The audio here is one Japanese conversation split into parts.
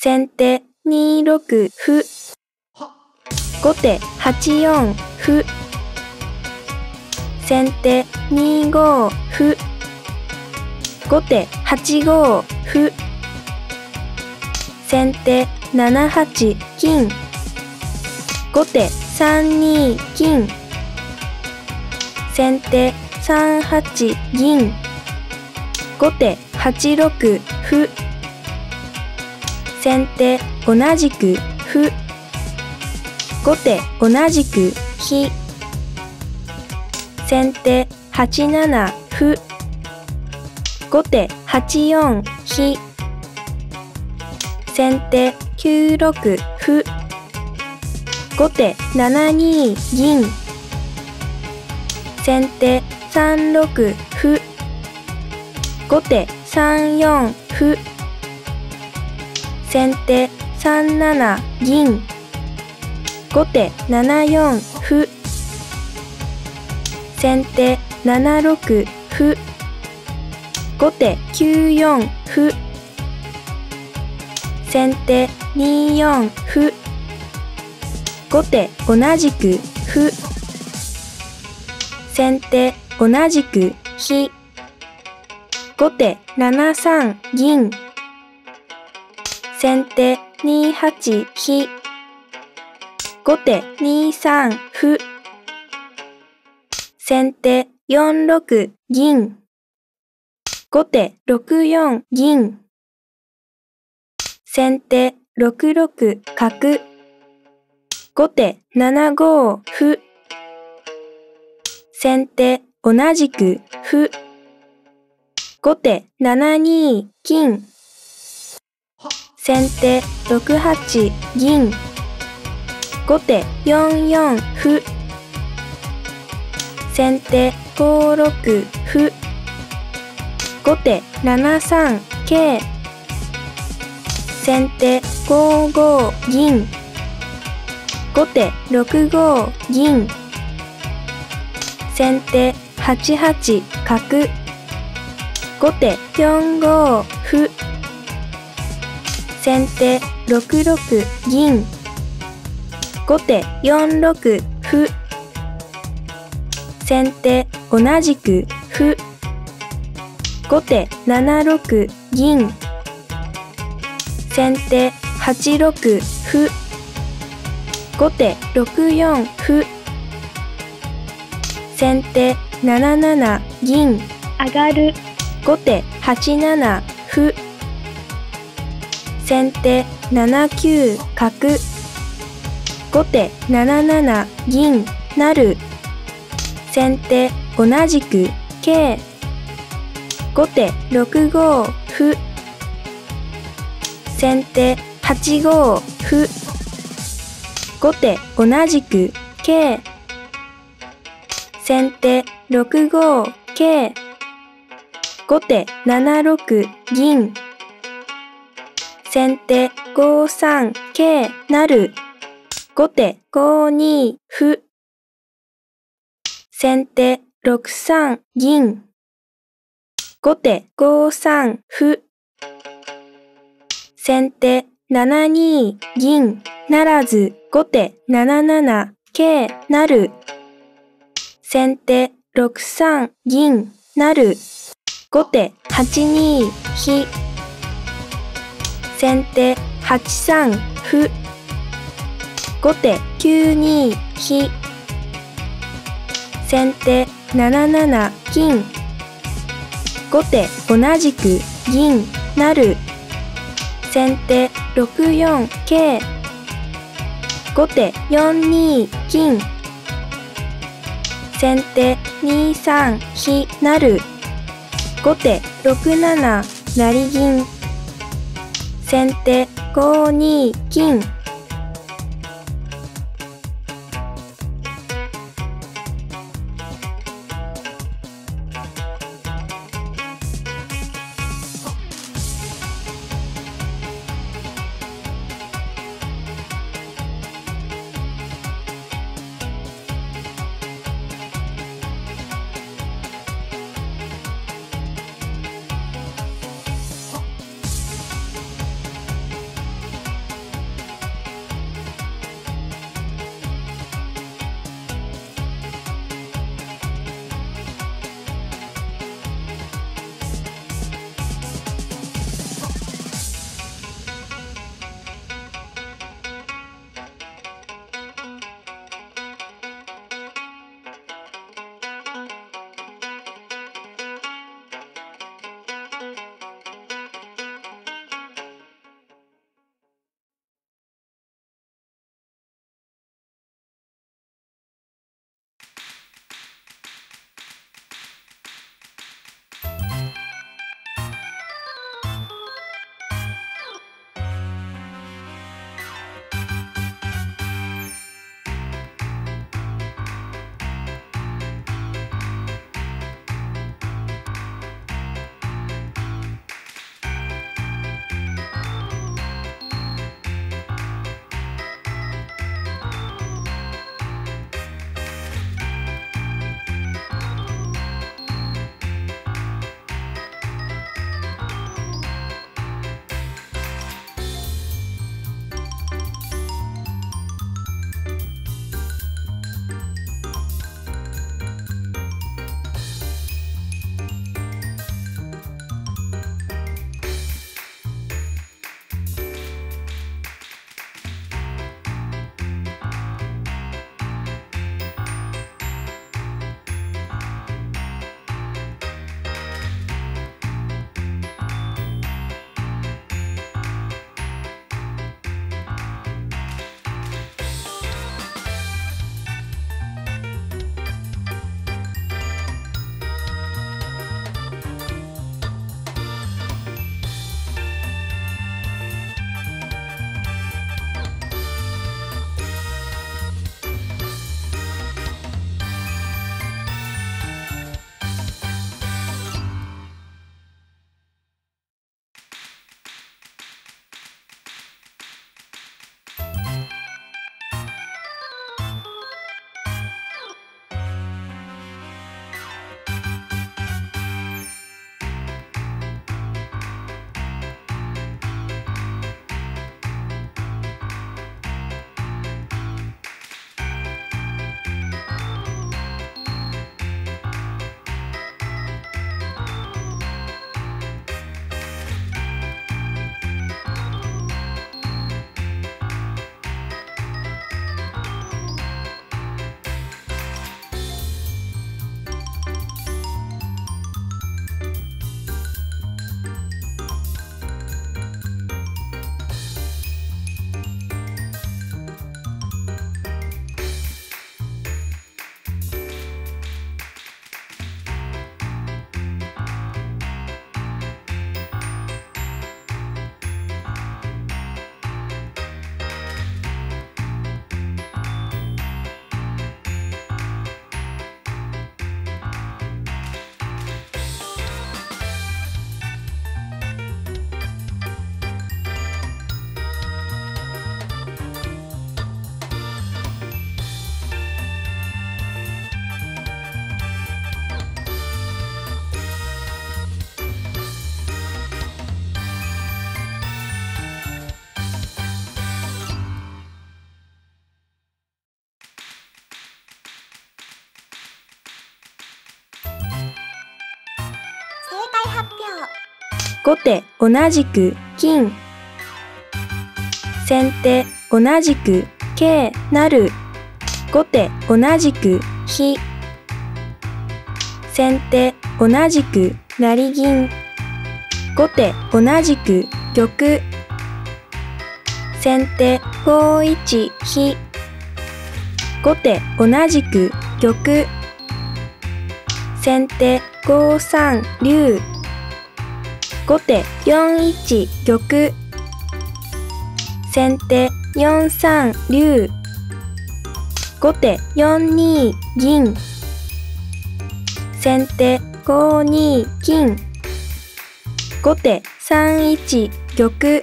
先手2六歩。後手8四歩。先手2五歩。後手8五歩。先手7八金。後手3二金。先手3八銀。後手8六歩。先手同じく歩。後手同じく飛先手8七歩。後手8四飛先手9六歩。後手7二銀。先手3六歩。後手3四歩。先手3七銀。後手7四歩。先手7六歩。後手9四歩。先手2四歩。後手同じく歩先手同じく飛後手7三銀先手2八飛後手2三歩先手4六銀後手6四銀先手6六角後手7五歩先手同じく歩後手7二金先手6八銀後手4四歩先手5六歩後手7三桂先手5五銀後手6五銀。先手8八角。後手4五歩。先手6六銀。後手4六歩。先手同じく歩。後手7六銀。先手8六歩。後手6四歩先手7七銀上がる。後手8七歩先手7九角後手7七銀成先手同じく。桂後手6五歩先手8五歩後手同じく桂先手6五桂後手7六銀。先手5三桂成後手5二歩先手6三銀。後手5三歩先手7二銀ならず後手7七桂成先手6三銀成後手8二飛先手8三歩後手9二飛先手7七金後手同じく銀成先手6四桂後手4二金。先手2三飛成。後手6七成銀。先手5二金。後手同じく金。先手同じく桂成後手同じく飛先手同じく成銀。後手同じく玉。先手5一飛後手同じく玉。先手5三竜後手4一玉。先手4三竜。後手4二銀。先手5二金。後手3一玉。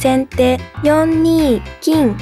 先手4二金。